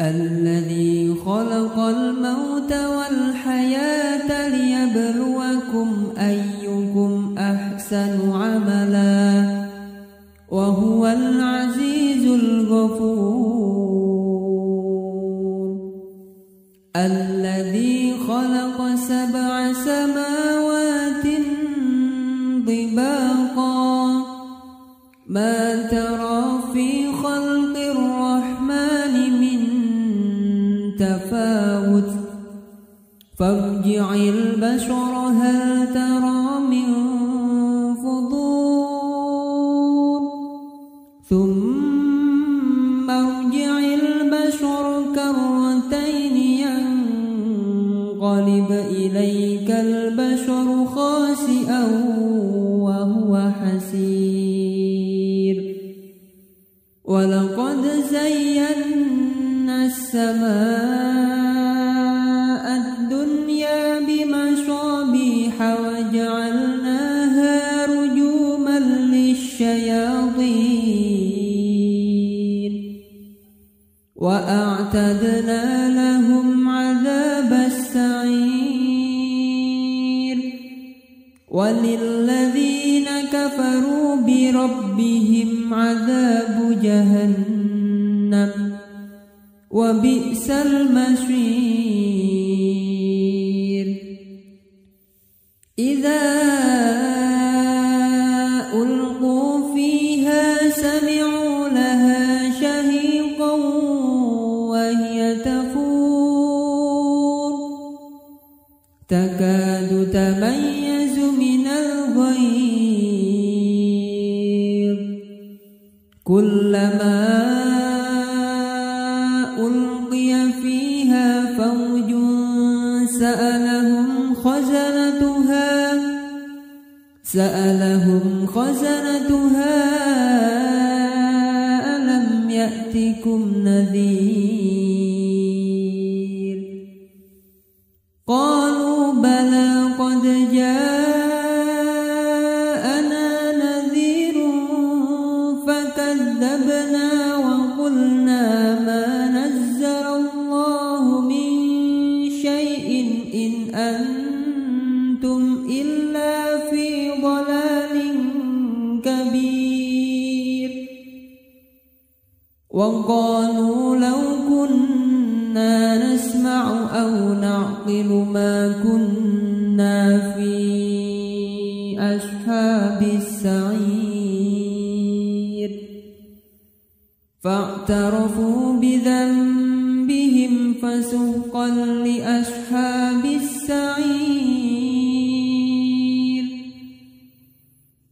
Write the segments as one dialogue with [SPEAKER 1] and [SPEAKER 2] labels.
[SPEAKER 1] الذي خلق الموت والحياة ليبلوكم أيكم أحسن عملا وهو العزيز الغفور. الذي خلق سبع سماوات طباقا ما ترى فارجع البشر هل ترى من فضول؟ ثم ارجع البشر كرتين ينقلب إليك البشر خاسئا وهو حسير. ولقد زينا السماء بربهم عذاب جهنم وبئس المصير إذا ألقوا فيها سمعوا لها شهيقا وهي تفور. تكاد تميز من كلما ألقي فيها فوج سألهم خزنتها سألهم خزنتها ألم يأتكم نذير في أصحاب السعير. فاعترفوا بذنبهم فسوقا لأصحاب السعير.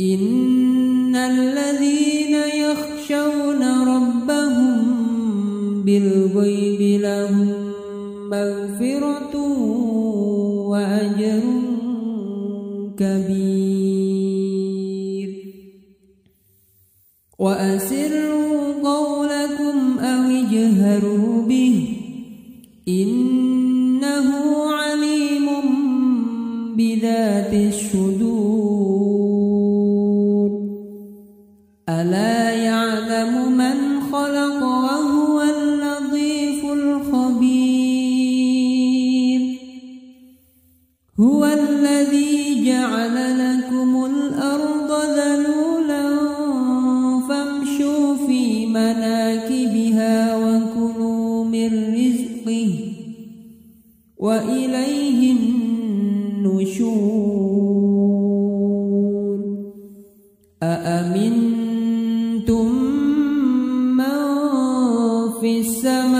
[SPEAKER 1] إن الذين يخشون ربهم بالغيب لهم مغفرة وأجر كبير. وأسروا قولكم أو اجهروا به إنه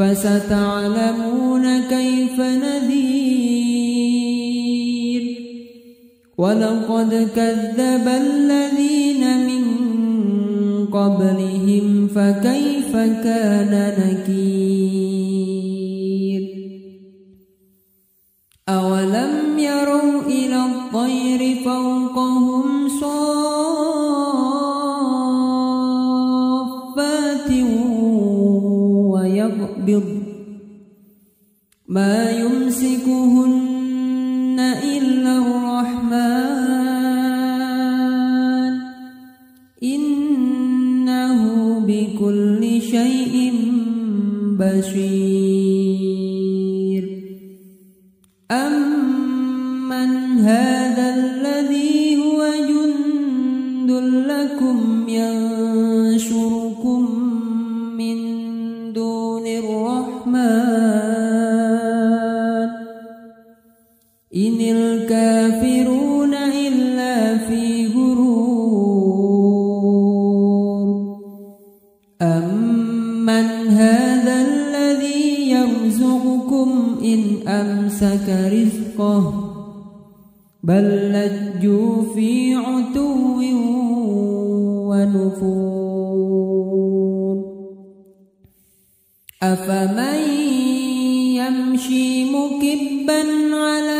[SPEAKER 1] فستعلمون كيف نذير. ولقد كذب الذين من قبلهم فكيف كان نكير؟ بشير رزقه بل لجوا في عتو ونفور. أفمن يمشي مكبا على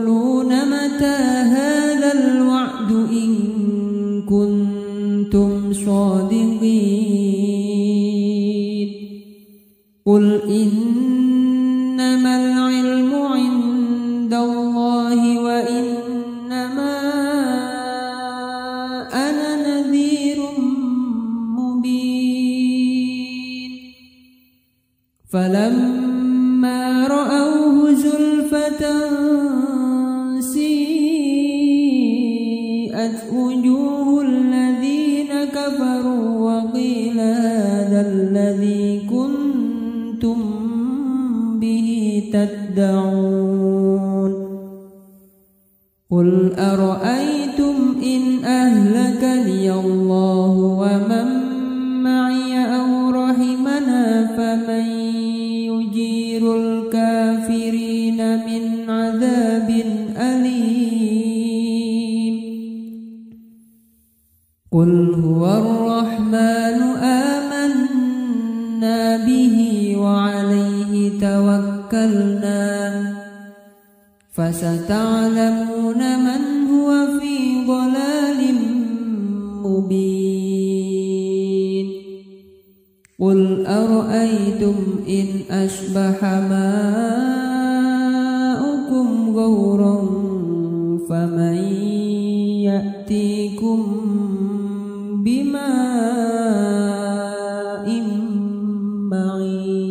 [SPEAKER 1] صادقين. قل إنما العلم عند الله وإنما أنا نذير مبين. فلما رأوه زلفة قل أرأيتم إن أهلكني الله ومن معي أو رحمنا فمن يجير الكافرين من أرأيتم إن أشبح ماؤكم غورا فمن يأتيكم بماء معين؟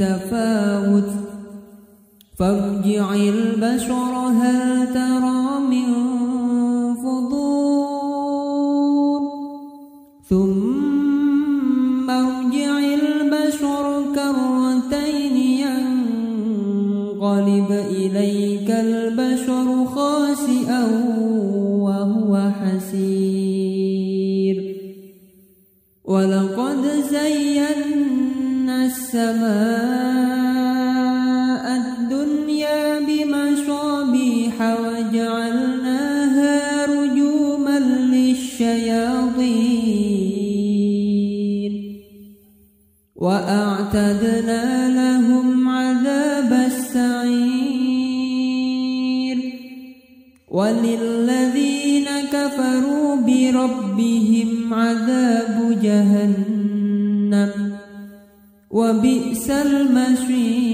[SPEAKER 1] تفاوت فارجع البشر هل ترى من فضول؟ ثم ارجع البشر كرتين ينقلب إليك البشر خاسئا وهو حسير. ولقد زينا السماء وجعلناها رجوما للشياطين. وأعتدنا لهم عذاب السعير. وللذين وبئس المصير